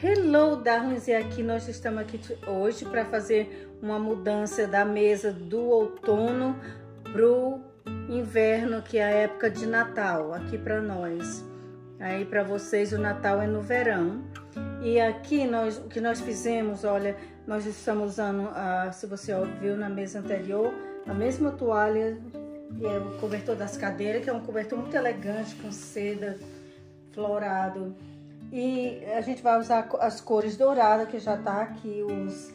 Hello, Darwins! E aqui nós estamos aqui hoje para fazer uma mudança da mesa do outono pro inverno, que é a época de Natal, aqui para nós. Aí para vocês o Natal é no verão. E aqui nós, o que nós fizemos, olha, nós estamos usando, a, se você viu na mesa anterior, a mesma toalha e é o cobertor das cadeiras, que é um cobertor muito elegante com seda florado. E a gente vai usar as cores douradas, que já tá aqui, os,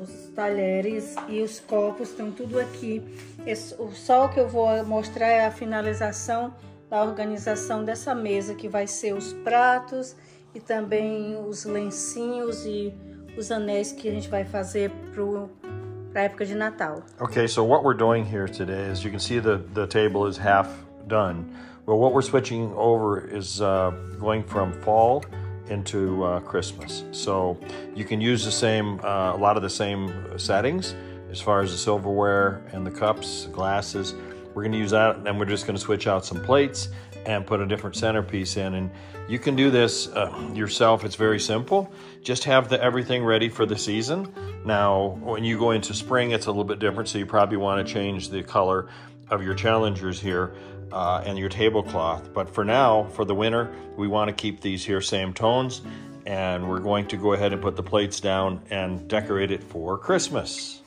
os talheres e os copos, estão tudo aqui. Esse, o que eu vou mostrar é a finalização da organização dessa mesa, que vai ser os pratos e também os lencinhos e os anéis que a gente vai fazer para a época de Natal. Okay, so what we're doing here today is you can see the, the table is half done. Well, what we're switching over is uh, going from fall into uh, Christmas. So you can use the same, uh, a lot of the same settings as far as the silverware and the cups, glasses. We're going to use that, and we're just going to switch out some plates and put a different centerpiece in. And you can do this uh, yourself. It's very simple. Just have the everything ready for the season. Now, when you go into spring, it's a little bit different. So you probably want to change the color of your challengers here uh, and your tablecloth. But for now, for the winter, we want to keep these here same tones. And we're going to go ahead and put the plates down and decorate it for Christmas.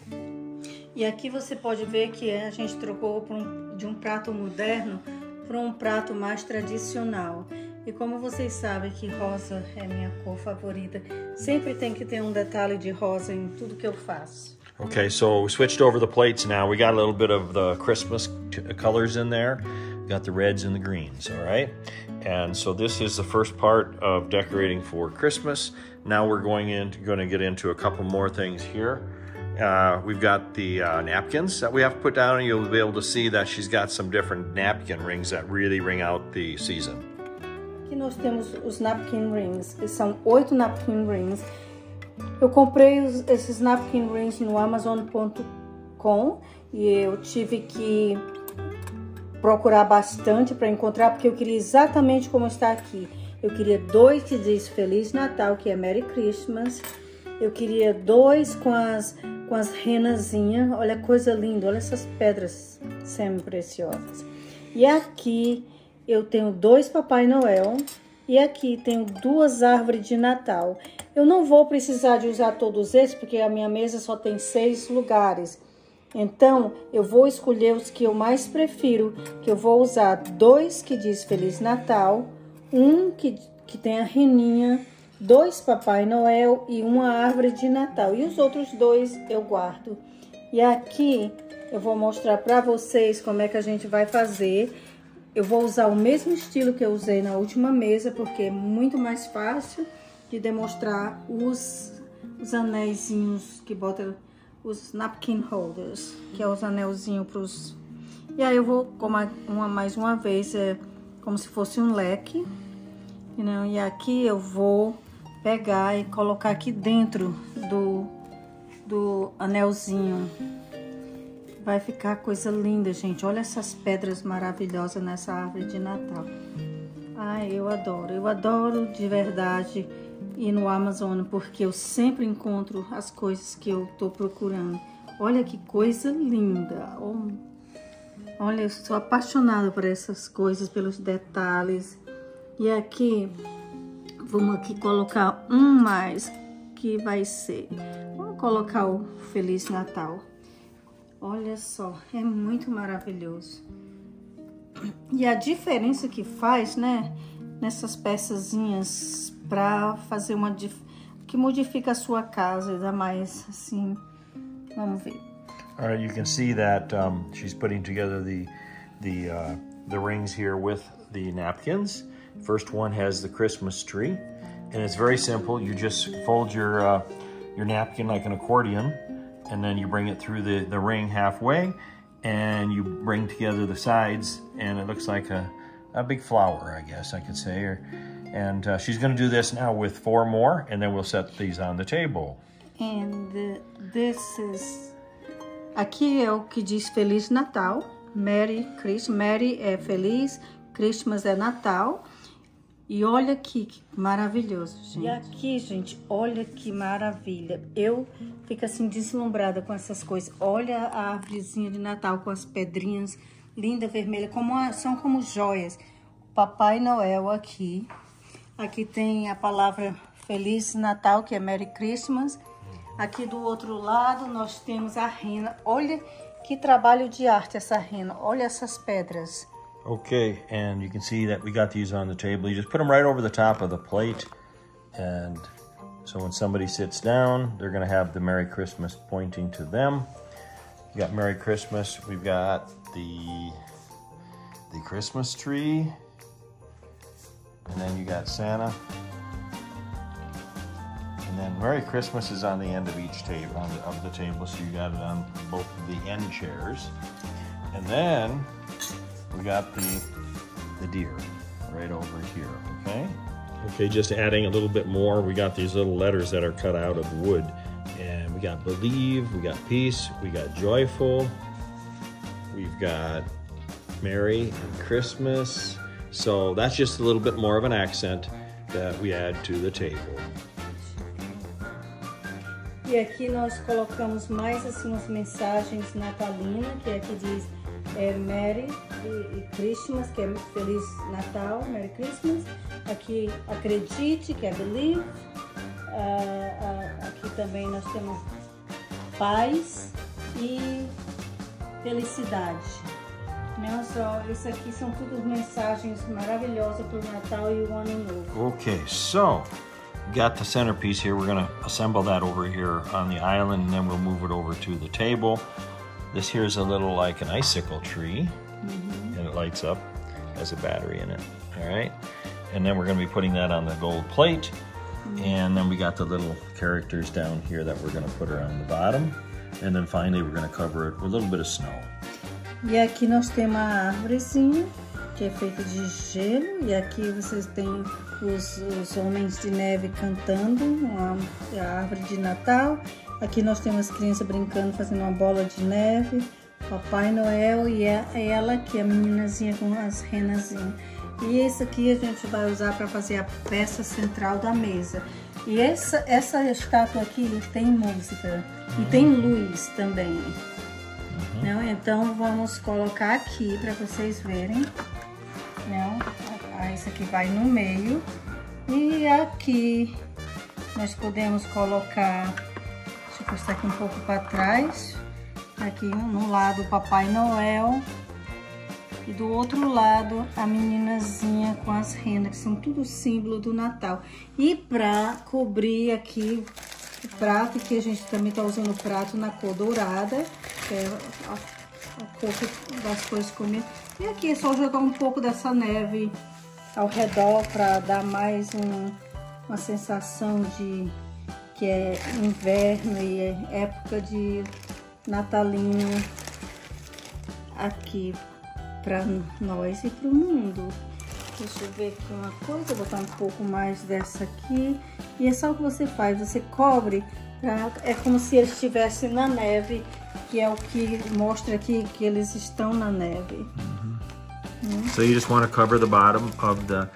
E aqui você pode ver que a gente trocou um, de um prato moderno para um prato mais tradicional. E como vocês sabem que rosa é minha cor favorita, sempre tem que ter um detalhe de rosa em tudo que eu faço. Okay, so we switched over the plates now. We got a little bit of the Christmas colors in there. We got the reds and the greens, all right? And so this is the first part of decorating for Christmas. Now we're going in, going to get into a couple more things here. Uh, we've got the uh, napkins that we have to put down, and you'll be able to see that she's got some different napkin rings that really ring out the season. Aqui nós temos os napkin rings, que são oito napkin rings. Eu comprei os, esses napkin rings no Amazon.com e eu tive que procurar bastante para encontrar, porque eu queria exatamente como está aqui. Eu queria dois que diz Feliz Natal, que é Merry Christmas. Eu queria dois com as, com as renazinhas. Olha coisa linda, olha essas pedras semi-preciosas. E aqui eu tenho dois Papai Noel. E aqui tenho duas árvores de Natal. Eu não vou precisar de usar todos esses, porque a minha mesa só tem seis lugares. Então, eu vou escolher os que eu mais prefiro, que eu vou usar dois que diz Feliz Natal, um que, que tem a reninha, dois Papai Noel e uma árvore de Natal. E os outros dois eu guardo. E aqui eu vou mostrar para vocês como é que a gente vai fazer. Eu vou usar o mesmo estilo que eu usei na última mesa, porque é muito mais fácil de demonstrar os, os que bota os napkin holders, que é os anelzinhos para os... E aí eu vou, como uma, mais uma vez, é como se fosse um leque, não? e aqui eu vou pegar e colocar aqui dentro do, do anelzinho. Vai ficar coisa linda, gente. Olha essas pedras maravilhosas nessa árvore de Natal. Ai, eu adoro. Eu adoro de verdade e no Amazon, porque eu sempre encontro as coisas que eu estou procurando. Olha que coisa linda! Oh, olha, eu sou apaixonada por essas coisas, pelos detalhes. E aqui, vamos aqui colocar um mais, que vai ser... Vamos colocar o Feliz Natal. Olha só, é muito maravilhoso. E a diferença que faz, né, nessas peçazinhas para fazer uma que modifica a sua casa, ainda mais assim. Vamos ver. All right, you can see that um, she's putting together the the uh, the rings here with the napkins. First one has the Christmas tree, and it's very simple. You just fold your uh, your napkin like an accordion, and then you bring it through the the ring halfway, and you bring together the sides, and it looks like a a big flower, I guess I could say, or and uh, she's going to do this now with four more, and then we'll set these on the table. And this is... Aqui é o que diz Feliz Natal. Merry Christmas. Merry é feliz, Christmas é Natal. E olha aqui que maravilhoso, gente. E aqui, gente, olha que maravilha. Eu fico assim deslumbrada com essas coisas. Olha a árvorezinha de Natal com as pedrinhas linda vermelha, como são como joias. Papai Noel aqui. Aqui tem a palavra Feliz Natal, que é Merry Christmas. Aqui do outro lado nós temos a rena. Olha que trabalho de arte essa rena. Olha essas pedras. Okay, and you can see that we got these on the table. You just put them right over the top of the plate. And so when somebody sits down, they're going to have the Merry Christmas pointing to them. You got Merry Christmas. We've got the, the Christmas tree. And then you got Santa. And then Merry Christmas is on the end of each table, on the, of the table, so you got it on both the end chairs. And then we got the, the deer right over here, okay? Okay, just adding a little bit more, we got these little letters that are cut out of wood. And we got believe, we got peace, we got joyful, we've got Merry and Christmas. So that's just a little bit more of an accent that we add to the table. E aqui nós colocamos mais assim as mensagens natalinas, que aqui diz é Merry e, e Christmas, que é Feliz Natal, Merry Christmas. Aqui Acredite, que é Believe. Uh, uh, aqui também nós temos paz e felicidade. Né? Só, isso aqui são tudo mensagens maravilhosas para o Natal e o Ano Novo. Okay, so got the centerpiece here. We're to assemble that over here on the island and then we'll move it over to the table. This here is a little like an icicle tree mm -hmm. and it lights up, has a battery in it. All right. And then we're going to be putting that on the gold plate. Mm -hmm. And then we got the little characters down here that we're going to put around the bottom. And then finally we're going to cover it with a little bit of snow. E aqui nós temos a árvorezinha que é feita de gelo e aqui vocês têm os, os homens de neve cantando uma, a árvore de Natal. Aqui nós temos as crianças brincando, fazendo uma bola de neve. Papai Noel e é, é ela que é a meninazinha com as renazinhas. E esse aqui a gente vai usar para fazer a peça central da mesa. E essa, essa estátua aqui tem música e tem luz também. Uhum. Não? Então vamos colocar aqui para vocês verem. Não? Aí isso aqui vai no meio. E aqui nós podemos colocar, deixa eu postar aqui um pouco para trás. Aqui no lado o Papai Noel. E do outro lado a meninazinha com as rendas, que são tudo símbolo do Natal. E para cobrir aqui o prato, que a gente também tá usando o prato na cor dourada, que é a, a cor das coisas comer. E aqui é só jogar um pouco dessa neve ao redor para dar mais um, uma sensação de que é inverno e é época de natalino aqui para nós e para o mundo. Deixa eu ver aqui uma coisa, vou botar um pouco mais dessa aqui. E é só o que você faz, você cobre, pra, é como se eles estivessem na neve, que é o que mostra aqui que eles estão na neve. So you just want to cover the bottom of the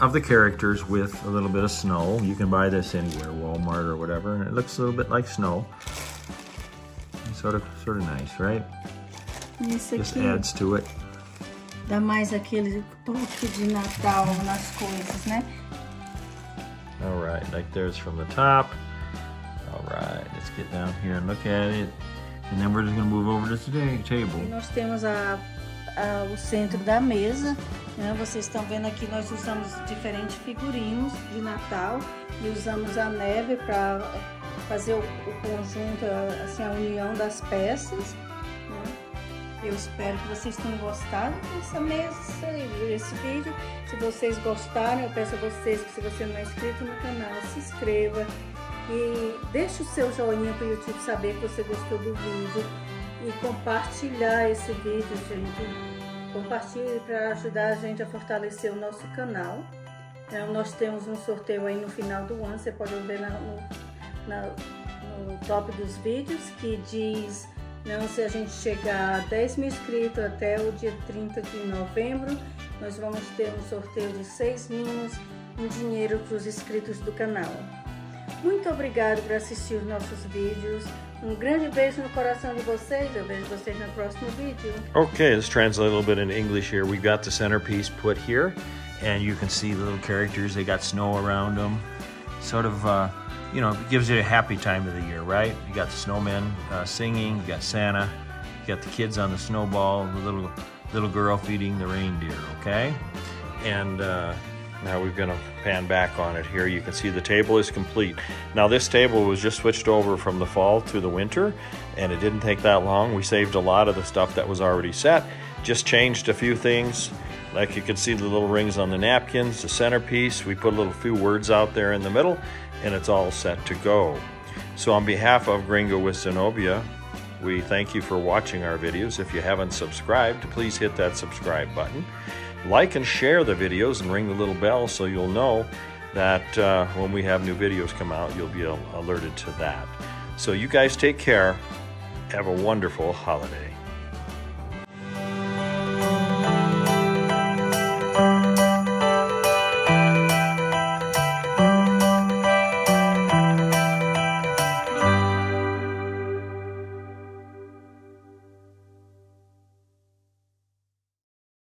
of the characters with a little bit of snow. You can buy this anywhere, Walmart or whatever, and it looks a little bit like snow. Sort of sort of nice, right? Isso just adds to it. Dá mais aquele toque de Natal nas coisas, né? All right, like there's from the top. All right, let's get down here and look at it. And then we're just gonna move over to the table. E nós temos a o centro da mesa. Né? Vocês estão vendo aqui, nós usamos diferentes figurinos de Natal e usamos a neve para fazer o, o, conjunto, assim, a união das peças. Né? Eu espero que vocês tenham gostado dessa mesa, desse vídeo. Se vocês gostaram, eu peço a vocês que se você não é inscrito no canal, se inscreva e deixe o seu joinha para o YouTube saber que você gostou do vídeo e compartilhar esse vídeo, gente. Compartilhe para ajudar a gente a fortalecer o nosso canal. Então, nós temos um sorteio aí no final do ano, você pode ver no, no top dos vídeos, que diz não, se a gente chegar a 10 mil inscritos até o dia 30 de novembro, nós vamos ter um sorteio de seis mimos, um dinheiro para os inscritos do canal. Muito obrigado por assistir os nossos vídeos. Um grande beijo no coração de vocês. Eu vejo vocês no próximo vídeo. Okay, let's translate a little bit into English here. We've got the centerpiece put here, and you can see the little characters. They got snow around them. Sort of, uh, you know, it gives you a happy time of the year, right? You got the snowmen uh, singing. You got Santa. You got the kids on the snowball. The little little girl feeding the reindeer. Okay, and. Uh, now we're going to pan back on it here. You can see the table is complete. Now this table was just switched over from the fall to the winter and it didn't take that long. We saved a lot of the stuff that was already set. Just changed a few things. Like you can see the little rings on the napkins, the centerpiece. We put a little few words out there in the middle and it's all set to go. So on behalf of Gringo with Zenobia, we thank you for watching our videos. If you haven't subscribed, please hit that subscribe button. Like and share the videos and ring the little bell so you'll know that uh, when we have new videos come out, you'll be alerted to that. So you guys take care. Have a wonderful holiday.